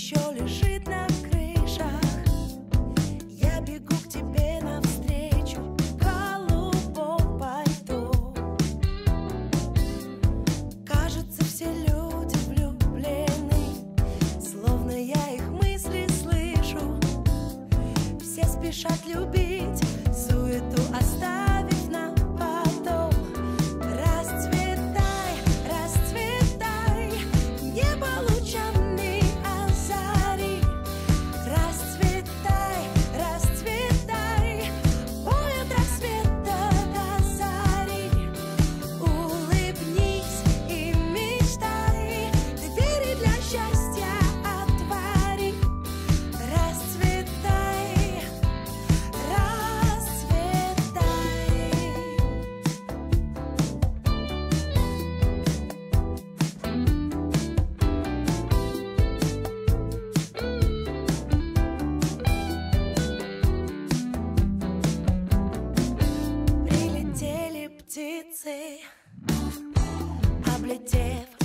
еще лежит на крышах. Я бегу к тебе навстречу в голубом пальто. Кажется, все люди влюблены, словно я их мысли слышу. Все спешат любить, суету оставить. Птицы, облетев